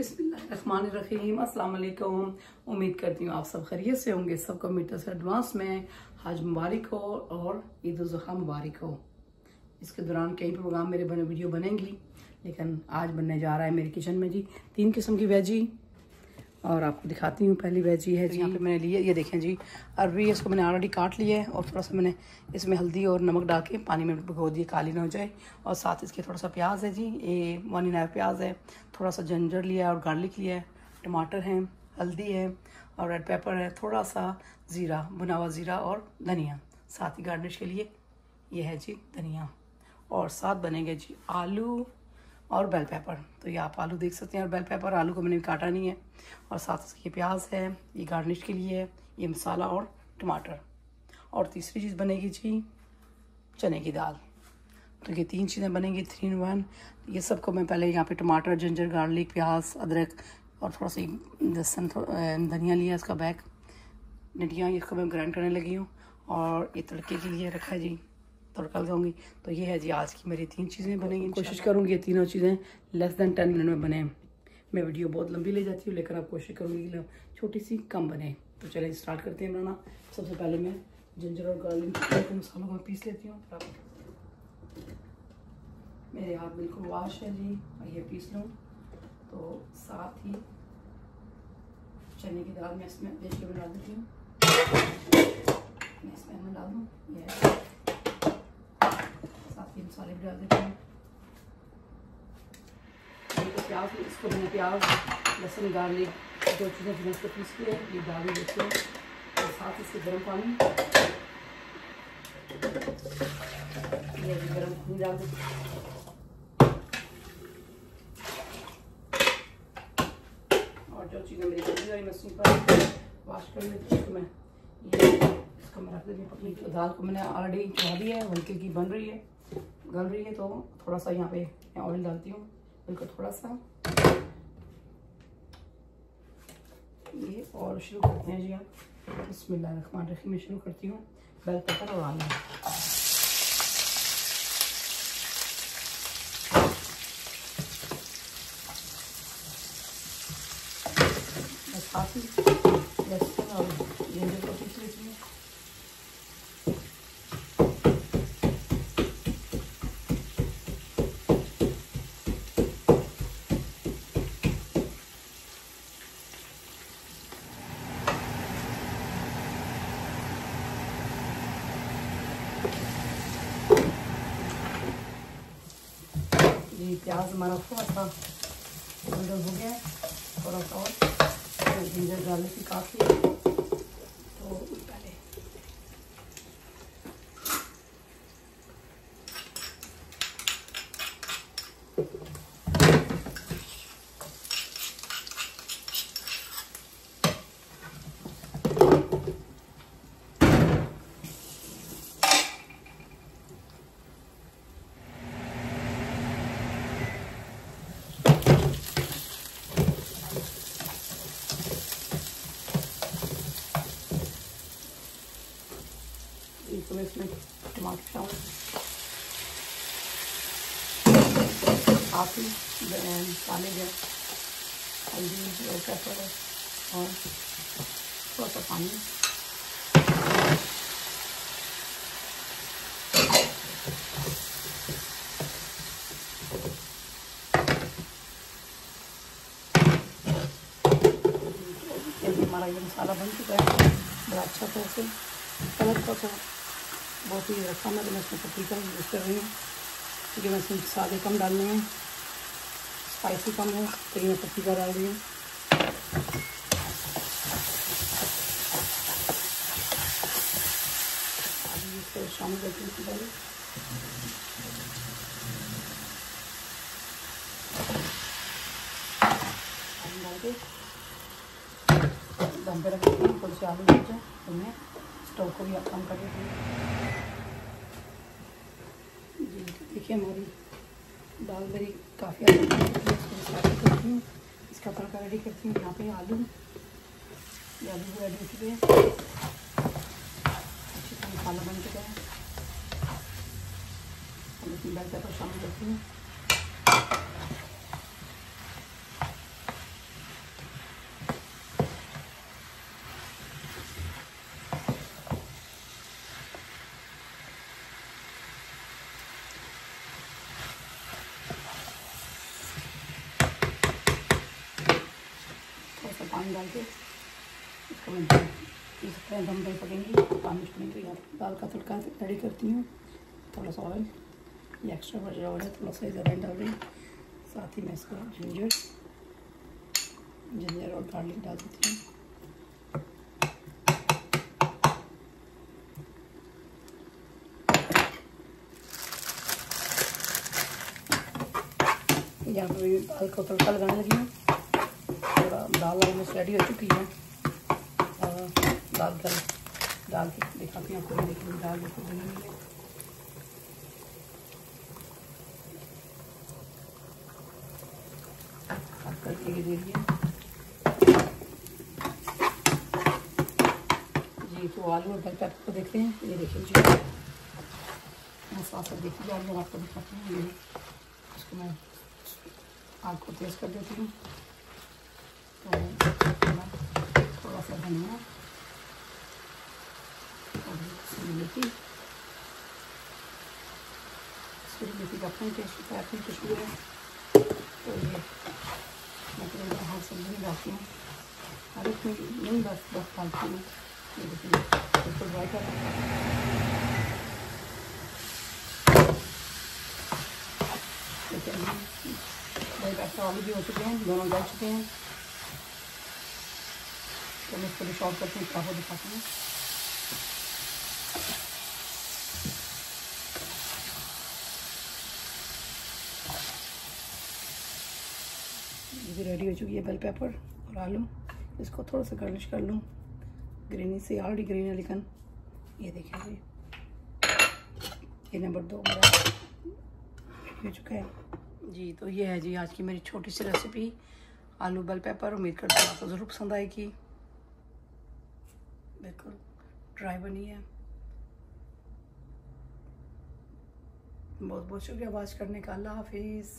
बिस्मिल्लाहिर्रहमानिर्रहीम। अस्सलाम उम्मीद करती हूँ आप सब खैरियत से होंगे। सबको मीटर से एडवांस में हज मुबारक हो और ईद उज़ा मुबारक हो। इसके दौरान कई प्रोग्राम मेरे बने वीडियो बनेंगी, लेकिन आज बनने जा रहा है मेरे किचन में जी। तीन किस्म की वेजी। और आपको दिखाती हूँ पहली वेजी है जी। यहाँ पे मैंने लिए ये देखें जी। अरबी इसको मैंने ऑलरेडी काट लिया है और थोड़ा सा मैंने इसमें हल्दी और नमक डाल के पानी में भिगो दिए काली ना हो जाए। और साथ इसके थोड़ा सा प्याज है जी ये वन इन प्याज है। थोड़ा सा जंजर लिया है और गार्लिक लिया है। टमाटर है हल्दी है और रेड पेपर है। थोड़ा सा ज़ीरा बुना हुआ ज़ीरा और धनिया। साथ ही गार्निश के लिए ये है जी धनिया। और साथ बनेंगे जी आलू। और बेल पेपर तो ये आप आलू देख सकते हैं, और बेल पेपर आलू को मैंने काटा नहीं है। और साथ इसके प्याज है, ये गार्निश के लिए है, ये मसाला और टमाटर। और तीसरी चीज़ बनेगी जी, चने की दाल। तो ये तीन चीज़ें बनेंगी थ्री इन वन ये सबको मैं पहले यहाँ पे टमाटर जिंजर गार्लिक प्याज, अदरक और थोड़ा सा लहसन धनिया लिया इसका बैग नटियाँ, इसको मैं ग्राइंड करने लगी हूँ। और ये तड़के के लिए रखा जी। तड़का लगाऊँगी। तो ये है जी आज की मेरी तीन चीज़ें बनेंगी कोशिश करूँगी ये तीनों चीज़ें लेस दैन टेन मिनट में बने। मैं वीडियो बहुत लंबी ले जाती हूँ लेकिन आप कोशिश करूँगी कि छोटी सी कम बने। तो चले स्टार्ट करते हैं बनाना। सबसे पहले मैं जिंजर और गार्लिक के मसालों को पीस लेती हूँ मेरे हाथ बिल्कुल वाश है जी और ये पीस लूँ। तो साथ ही चने की दाल मैं इसमें देख के डाल देती हूँ। मैं इसमें डाल दूँ ये डाल देते हैं प्याज इसको मैंने प्याज लहसुन गार्लिक दो चीज़ें मैंने इसको पीस किए ये डाल भी देते हैं और साथ इससे गर्म पानी ये गर्म पानी डाल देते जो चीज़ें मेरी वाश कर लेती हूँ मैं ये इसको मैं रख देती हूँ दाल को मैंने ऑलरेडी चढ़ा दिया है, हल्की की बन रही है। गल रही है तो थोड़ा सा यहाँ पे मैं ऑयल डालती हूँ। बिल्कुल थोड़ा सा। ये और शुरू करते हैं जी आप। रखमान रखी मैं शुरू करती हूँ। बेल पेपर और आलू। साथ ही लहसुन और जिंजर को पीस लेती हूँ ये प्याज हमारा थोड़ा सा गोल्डन हो गया है थोड़ा सा और जिंजर डालने की काफ़ी तो पहले तो मैं इसमें टमाटर शामिल काफ़ी काले गए हल्दी और पेपर और थोड़ा सा पानी हमारा ये मसाला बन चुका है। बड़ा अच्छा था उसे कलर का था बहुत ही रखा मैं तो मैं इसमें पपीका यूज़ कर रही हूँ। क्योंकि मैं इसमें मसाले कम डालने हैं स्पाइसी कम है तो ये मैं पपीका डाल रही हूँ। इसको हूँ डाल के दम पे रख देती हूँ, थोड़ी आलू लग जाए तो मैं स्टोव को भी आप कम कर देती हूँ। जी, देखिए हमारी दाल मेरी काफ़ी आलू करती हूँ। इसका तड़का रेडी करती हूँ, यहाँ पे आलू, ये आलू रेडी हो चुके हैं। अच्छी तरह मसाला बन चुका है। पेपर शामिल करती हूँ। पानी डाल के, इसको मैं इस तरह दम पे पकेंगी पानी उसमें तो यहाँ दाल का तड़का रेडी करती हूँ, थोड़ा सा ऑयल ये एक्स्ट्रा बचा हुआ है, थोड़ा सा इधर डाल रही साथ ही मैं इसको जिंजर जिंजर और गार्लिक डाल देती हूँ। यहाँ पर दाल को तड़का लगाने लगी हूँ। दाल ऑलमोस्ट रेडी हो चुकी है। और दाल डाल के दिखाती हूँ आपको देखिए, दाल बिल्कुल बनी हुई है करके दे दिए जी तो आलू और बल को देखते हैं। ये देखिए जी। साथ देखिए आलू आपको दिखाती हूँ। ये इसको मैं आग को तेज़ कर देती हूँ। थोड़ा सा धनिया और मेथी मेथी का है तो ये मैं तो हर सब्ज़ी में डालती हूँ हर एक नहीं बस बस डालती हूँ ड्राई कर वाले भी हो चुके हैं दोनों जल चुके हैं तो मैं इसको डिश ऑफ़ करके हो दिखाती हूँ। रेडी हो चुकी है बेल पेपर और आलू। इसको थोड़ा सा गार्निश कर लूँ। ग्रीनी से ऑलरेडी ग्रीन है, लेकिन ये देखिए ये नंबर दो हो चुका है। जी तो ये है जी आज की मेरी छोटी सी रेसिपी आलू बेल पेपर उम्मीद करती हूँ आपको ज़रूर पसंद आएगी। बिल्कुल ड्राई बनी है। बहुत बहुत शुक्रिया वॉच करने का। अल्लाह हाफिज़।